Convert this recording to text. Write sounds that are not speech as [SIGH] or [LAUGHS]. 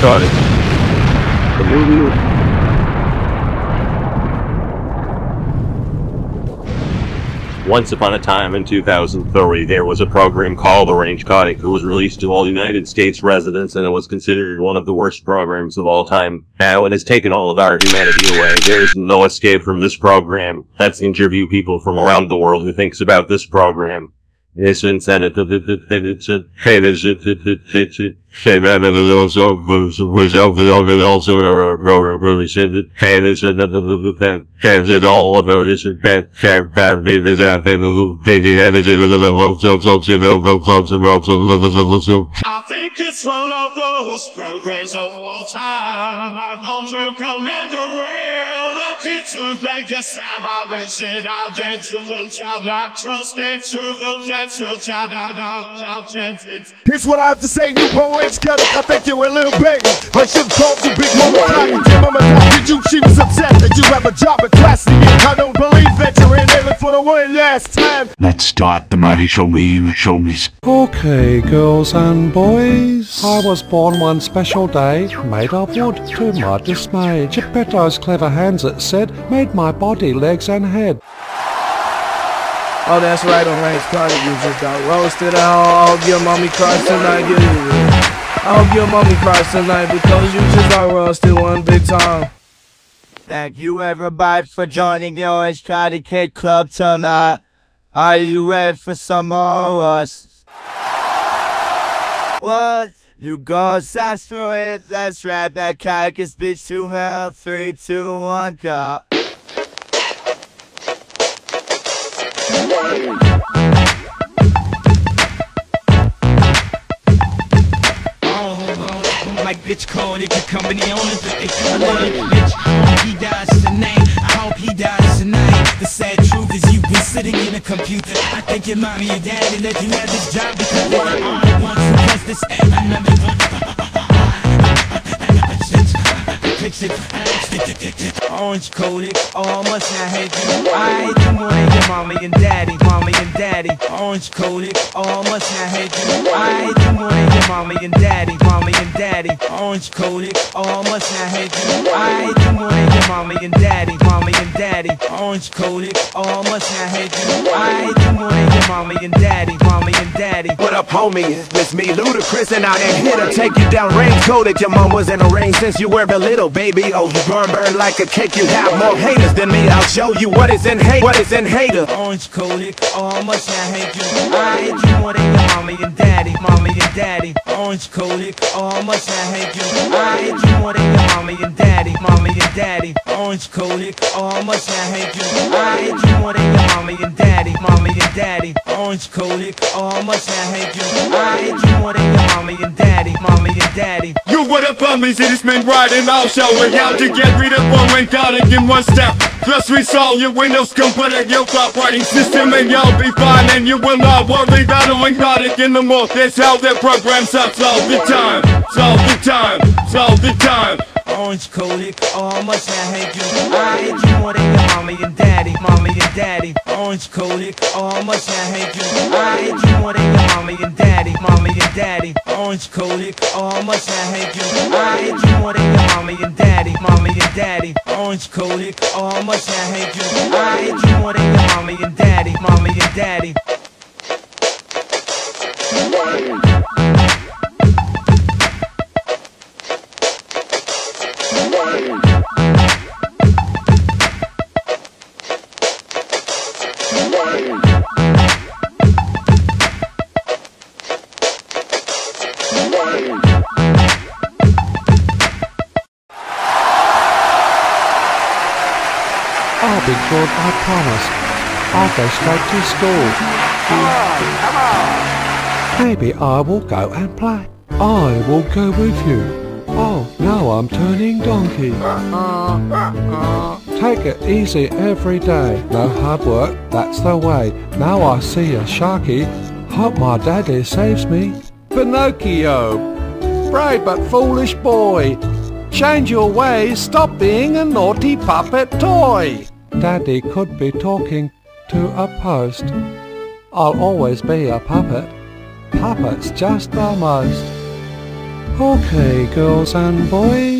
Cottage. The movie Once upon a time in 2003, there was a program called Orange Codec. It was released to all United States residents and it was considered one of the worst programs of all time. Now it has taken all of our humanity away. There's no escape from this program. Let's interview people from around the world who thinks about this program. It's been said it, it's a, hey, there's it, it, it, it's a, hey, man, and it also was, was also, also, really said that, hey, there's another, hey, there's all about this, and bad, bad, bad, there's that, and the, hey, and there's a little, so, so, so, no, no, clubs, and also, so, I think it's one of those programs of all time. Homes will come in the real. The pictures like the sound I mentioned. I'll dance to the child. I trust it to the gentle child. I'll dance it. Here's what I have to say, new poets got it. I think you're a little big. I should call you Big Mama Cotton. Your mama adopted you, she was upset that you have a job at classy. I don't believe that you're in heaven for the one last time. Let's start the mighty show me, show me. Okay, girls and boys. I was born one special day, made of wood, to my dismay. Geppetto's clever hands, it said, made my body, legs and head. Oh, that's right, on Range Carter, you just got roasted. I hope your mommy cries tonight. Yeah. I hope your mommy cries tonight because you just got roasted one big time. Thank you everybody for joining the Orange County Kid Club tonight. Are you ready for some more us? What? You go sass through it, let's rap that carcass bitch to hell. Three, two, one, go. Like bitch called it the company owners. But they I love it bitch he dies tonight I hope he dies tonight the sad truth is you've been sitting in a computer. I think your mommy and daddy let you have this job because they're the only ones who press this I never [LAUGHS] uh, fix it Orange Codec, must not hate you. I hate you more than your mommy and daddy Mommy and daddy. Orange Codec, must not hate you. I hate you more than your mommy and daddy Mommy and daddy. Orange Codec, must not hate you. I hate you more than your mommy and daddy Mommy and daddy. Orange Codec, must not hate you. I hate you more than your mommy and daddy Mommy and daddy. What up, homie? It's me, Ludacris, and I am here to take you down rain coated. Your mom was in the rain since you were a little baby. Oh, you burn, burn like a cake. You have more haters than me. I'll show you what is in hate, what is in hater. Orange Codec, oh must not hate you I hate you more than your mommy and daddy Mommy and daddy Orange Codec, oh must not hate you I hate you more than your mommy and daddy Mommy and daddy Orange Codec, oh must not hate you I hate you more than your mommy and daddy Mommy and daddy Orange Codec, oh must not hate you I hate you more than your mommy and daddy Mommy and daddy You what up, homies? It is men riding all show. We're out to rid of one when God in one step. Plus we solve your Windows computer, your operating system, and y'all be fine. And you will not worry about it when God in the more. That's how their programs up. all the time, All the time, solve the time. Orange Codec, oh must not hate you I hate you daddy Orange Codec, oh must not hate you I hate you more than your mommy and daddy Mommy and daddy Orange Codec, oh must not hate you I hate you more than your mommy and daddy Mommy and daddy Orange Codec, oh must not hate you I hate you more than your mommy and daddy Mommy and daddy I'll be good, I promise. I'll go straight to school. Come on. Maybe I will go and play. I will go with you. Oh, now I'm turning donkey. Take it easy every day. No hard work, that's the way. Now I see a sharky. Hope my daddy saves me. Pinocchio, brave but foolish boy. Change your ways, stop being a naughty puppet toy. Daddy could be talking to a post. I'll always be a puppet. Puppets just the most. Okay, girls and boys.